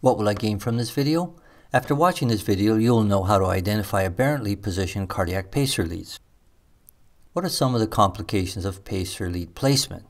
What will I gain from this video? After watching this video, you'll know how to identify aberrantly positioned cardiac pacer leads. What are some of the complications of pacer lead placement?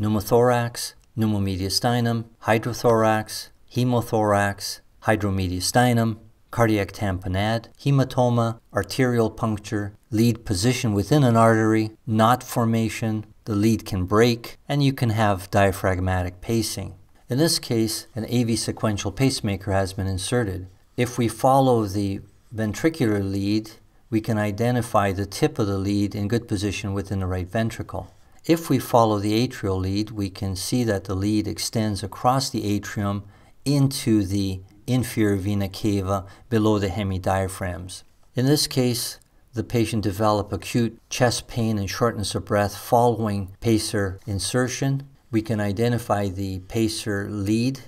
Pneumothorax, pneumomediastinum, hydrothorax, hemothorax, hydromediastinum, cardiac tamponade, hematoma, arterial puncture, lead position within an artery, knot formation, the lead can break, and you can have diaphragmatic pacing. In this case, an AV sequential pacemaker has been inserted. If we follow the ventricular lead, we can identify the tip of the lead in good position within the right ventricle. If we follow the atrial lead, we can see that the lead extends across the atrium into the inferior vena cava below the hemidiaphragms. In this case, the patient developed acute chest pain and shortness of breath following pacer insertion. We can identify the pacer lead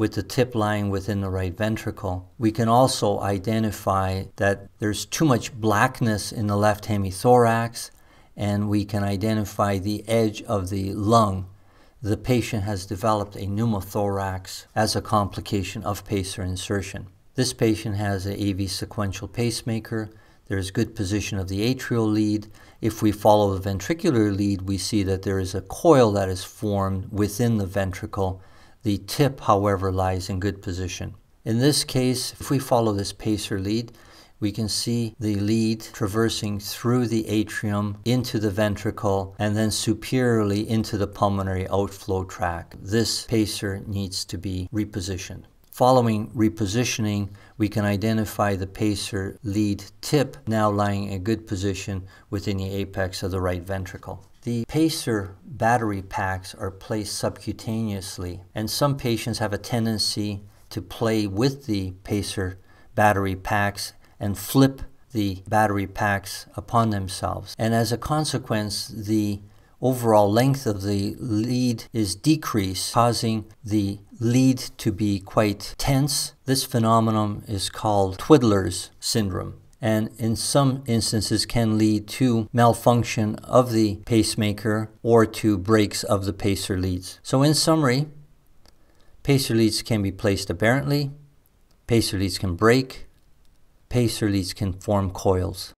with the tip lying within the right ventricle. We can also identify that there's too much blackness in the left hemithorax, and we can identify the edge of the lung. The patient has developed a pneumothorax as a complication of pacer insertion. This patient has an AV sequential pacemaker there's good position of the atrial lead. If we follow the ventricular lead, we see that there is a coil that is formed within the ventricle. The tip, however, lies in good position. In this case, if we follow this pacer lead, we can see the lead traversing through the atrium into the ventricle and then superiorly into the pulmonary outflow tract. This pacer needs to be repositioned. Following repositioning, we can identify the pacer lead tip now lying in a good position within the apex of the right ventricle. The pacer battery packs are placed subcutaneously, and some patients have a tendency to play with the pacer battery packs and flip the battery packs upon themselves. And as a consequence, the overall length of the lead is decreased, causing the lead to be quite tense. This phenomenon is called Twiddler's syndrome and in some instances can lead to malfunction of the pacemaker or to breaks of the pacer leads. So in summary, pacer leads can be placed aberrantly, pacer leads can break, pacer leads can form coils.